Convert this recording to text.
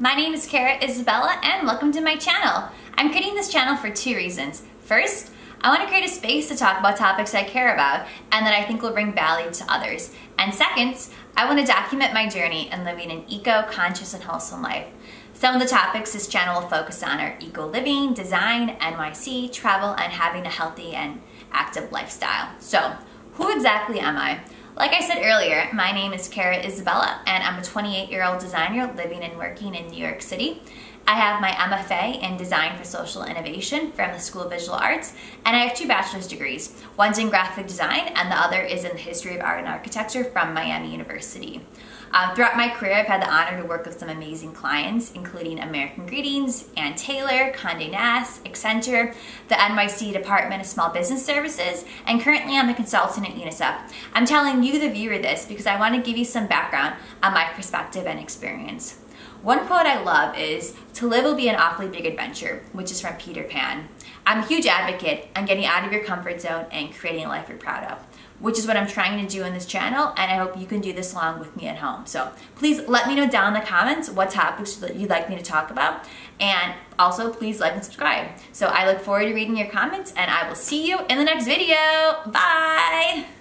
my name is Kara Isabella and welcome to my channel. I'm creating this channel for two reasons. First, I want to create a space to talk about topics I care about and that I think will bring value to others. And second, I want to document my journey in living an eco-conscious and wholesome life. Some of the topics this channel will focus on are eco living, design, NYC, travel, and having a healthy and active lifestyle. So, who exactly am I? Like I said earlier, my name is Kara Isabella, and I'm a 28 year old designer living and working in New York City. I have my MFA in Design for Social Innovation from the School of Visual Arts, and I have two bachelor's degrees. One's in graphic design, and the other is in the history of art and architecture from Miami University. Uh, throughout my career, I've had the honor to work with some amazing clients, including American Greetings, Ann Taylor, Condé Nast, Accenture, the NYC Department of Small Business Services, and currently I'm a consultant at UNICEF. I'm telling you, the viewer, this because I want to give you some background on my perspective and experience. One quote I love is, to live will be an awfully big adventure, which is from Peter Pan. I'm a huge advocate on getting out of your comfort zone and creating a life you're proud of, which is what I'm trying to do in this channel, and I hope you can do this along with me at home. So please let me know down in the comments what topics you'd like me to talk about, and also please like and subscribe. So I look forward to reading your comments, and I will see you in the next video. Bye!